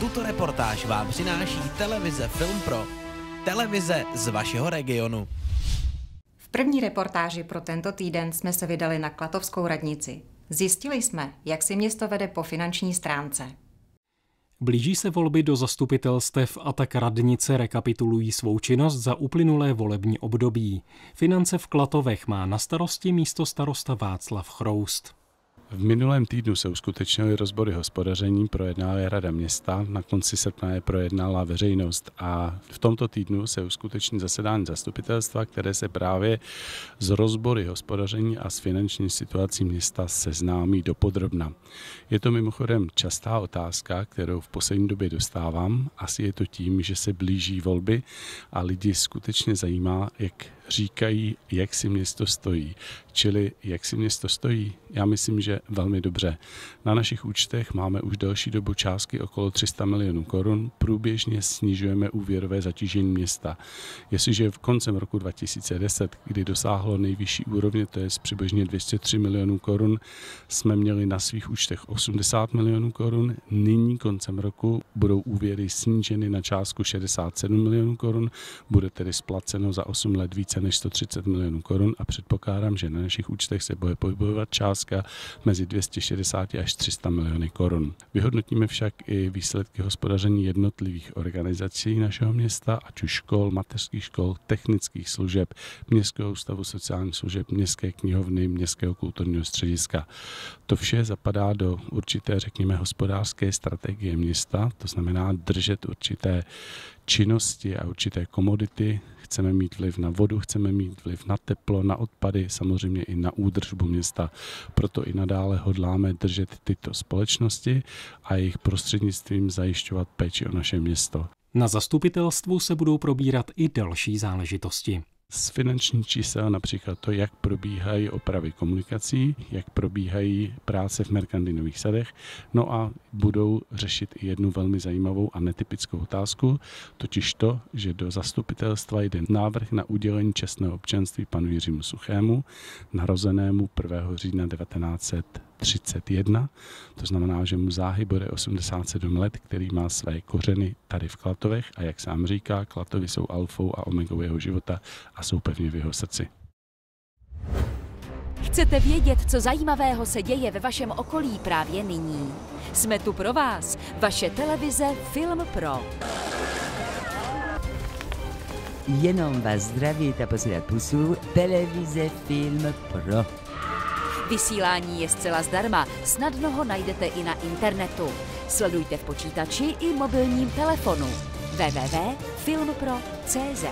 Tuto reportáž vám přináší televize Film Pro. Televize z vašeho regionu. V první reportáži pro tento týden jsme se vydali na Klatovskou radnici. Zjistili jsme, jak si město vede po finanční stránce. Blíží se volby do zastupitelstev a tak radnice rekapitulují svou činnost za uplynulé volební období. Finance v Klatovech má na starosti místo starosta Václav Chroust. V minulém týdnu se uskutečnily rozbory hospodaření, projednala je Rada města, na konci srpna je projednala veřejnost a v tomto týdnu se uskuteční zasedání zastupitelstva, které se právě z rozbory hospodaření a s finanční situací města seznámí dopodrobna. Je to mimochodem častá otázka, kterou v poslední době dostávám. Asi je to tím, že se blíží volby a lidi skutečně zajímá, jak říkají, jak si město stojí. Čili jak si město stojí? Já myslím, že velmi dobře. Na našich účtech máme už delší dobu částky okolo 300 milionů korun. Průběžně snižujeme úvěrové zatížení města. Jestliže v koncem roku 2010, kdy dosáhlo nejvyšší úrovně, to je přibližně 203 milionů korun, jsme měli na svých účtech 80 milionů korun, nyní koncem roku budou úvěry sníženy na částku 67 milionů korun, bude tedy splaceno za 8 let více než 130 milionů korun a předpokládám, že na našich účtech se bude pohybovat částka mezi 260 až 300 miliony korun. Vyhodnotíme však i výsledky hospodaření jednotlivých organizací našeho města, ať už škol, mateřských škol, technických služeb, Městského ústavu sociálních služeb, Městské knihovny, Městského kulturního střediska. To vše zapadá do určité, řekněme, hospodářské strategie města, to znamená držet určité činnosti a určité komodity. Chceme mít vliv na vodu, chceme mít vliv na teplo, na odpady, samozřejmě i na údržbu města. Proto i nadále hodláme držet tyto společnosti a jejich prostřednictvím zajišťovat péči o naše město. Na zastupitelstvu se budou probírat i další záležitosti z finanční čísel například to, jak probíhají opravy komunikací, jak probíhají práce v Merkandinových sadech, no a budou řešit i jednu velmi zajímavou a netypickou otázku, totiž to, že do zastupitelstva jde návrh na udělení čestného občanství panu Jiřímu Suchému, narozenému 1. října 1900 31, to znamená, že mu záhy bude 87 let, který má své kořeny tady v Klatovech a jak sám říká, Klatovy jsou alfou a omegou jeho života a jsou pevně v jeho srdci. Chcete vědět, co zajímavého se děje ve vašem okolí právě nyní? Jsme tu pro vás, vaše televize Film Pro. Jenom vás zdraví a posílat pusu televize Film Pro. Vysílání je zcela zdarma, snadno ho najdete i na internetu. Sledujte v počítači i mobilním telefonu www.filmpro.cz